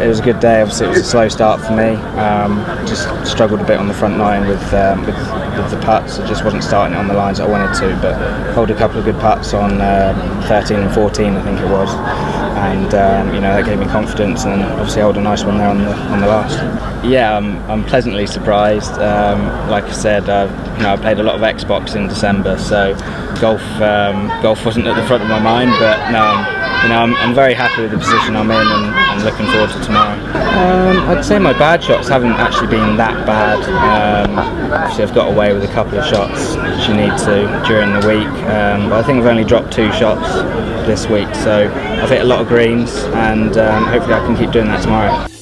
It was a good day. Obviously, it was a slow start for me. Um, just struggled a bit on the front nine with, um, with, with the putts. I just wasn't starting it on the lines I wanted to, but holed a couple of good putts on uh, 13 and 14, I think it was, and um, you know that gave me confidence. And obviously, holed a nice one there on the on the last. Yeah, I'm, I'm pleasantly surprised. Um, like I said, uh, you know I played a lot of Xbox in December, so golf um, golf wasn't at the front of my mind, but no you know, I'm, I'm very happy with the position I'm in and, and looking forward to tomorrow. Um, I'd say my bad shots haven't actually been that bad. Um, obviously, I've got away with a couple of shots which you need to during the week, um, but I think I've only dropped two shots this week, so I've hit a lot of greens and um, hopefully I can keep doing that tomorrow.